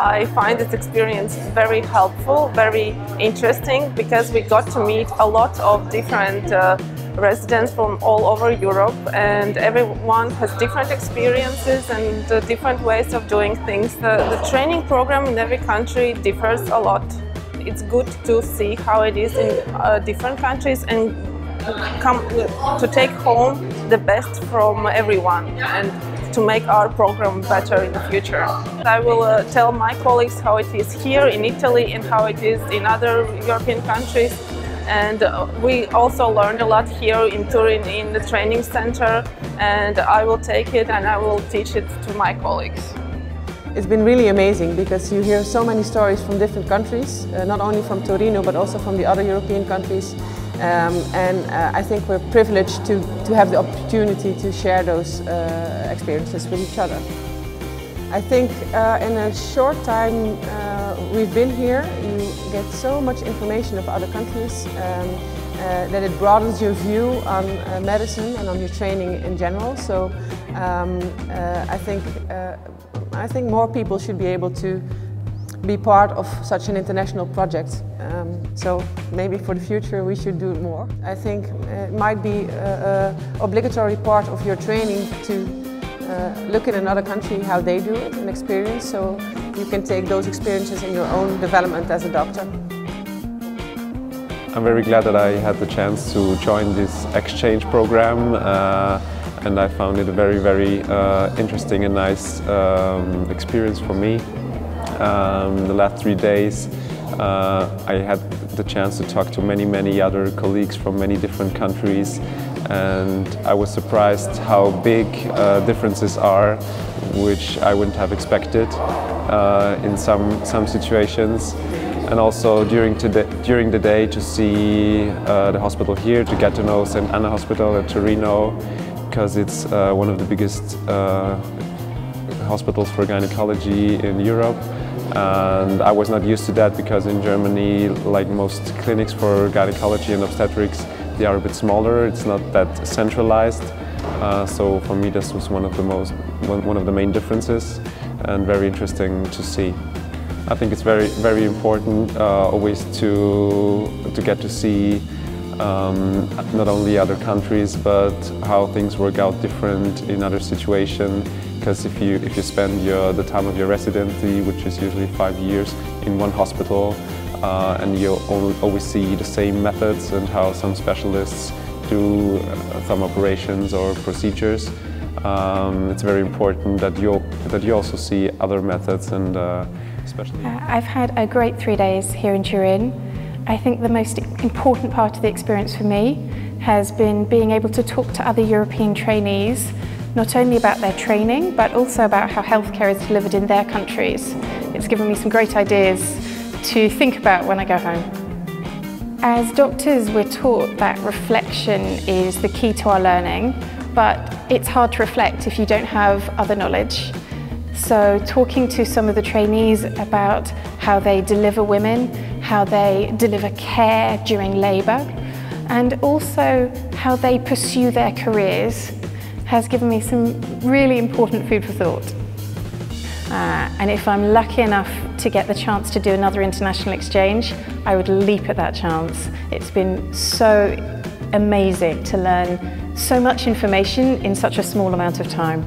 I find this experience very helpful, very interesting because we got to meet a lot of different uh, residents from all over Europe and everyone has different experiences and uh, different ways of doing things. The, the training program in every country differs a lot. It's good to see how it is in uh, different countries and come to take home the best from everyone and to make our program better in the future. I will uh, tell my colleagues how it is here in Italy and how it is in other European countries and uh, we also learned a lot here in Turin in the training center and I will take it and I will teach it to my colleagues. It's been really amazing because you hear so many stories from different countries, uh, not only from Torino but also from the other European countries. Um, and uh, I think we're privileged to, to have the opportunity to share those uh, experiences with each other. I think uh, in a short time uh, we've been here, you get so much information of other countries um, uh, that it broadens your view on uh, medicine and on your training in general. So um, I think I think more people should be able to be part of such an international project. Um, so maybe for the future we should do more. I think it might be an obligatory part of your training to uh, look in another country how they do it and experience so you can take those experiences in your own development as a doctor. I'm very glad that I had the chance to join this exchange program uh, and I found it a very, very uh, interesting and nice um, experience for me. Um, the last three days uh, I had the chance to talk to many, many other colleagues from many different countries and I was surprised how big uh, differences are which I wouldn't have expected uh, in some, some situations and also during, today, during the day to see uh, the hospital here, to get to know St. Anna Hospital at Torino because it's uh, one of the biggest uh, hospitals for gynecology in Europe and I was not used to that because in Germany, like most clinics for gynecology and obstetrics, they are a bit smaller, it's not that centralized. Uh, so for me this was one of the most one, of the main differences and very interesting to see. I think it's very very important uh, always to to get to see um, not only other countries but how things work out different in other situations because if you if you spend your, the time of your residency which is usually five years in one hospital uh, and you always see the same methods and how some specialists do uh, some operations or procedures. Um, it's very important that you that you also see other methods and uh, especially. Uh, I've had a great three days here in Turin. I think the most important part of the experience for me has been being able to talk to other European trainees not only about their training but also about how healthcare is delivered in their countries. It's given me some great ideas to think about when I go home. As doctors, we're taught that reflection is the key to our learning, but it's hard to reflect if you don't have other knowledge. So talking to some of the trainees about how they deliver women, how they deliver care during labour, and also how they pursue their careers has given me some really important food for thought. Uh, and if I'm lucky enough to get the chance to do another international exchange, I would leap at that chance. It's been so amazing to learn so much information in such a small amount of time.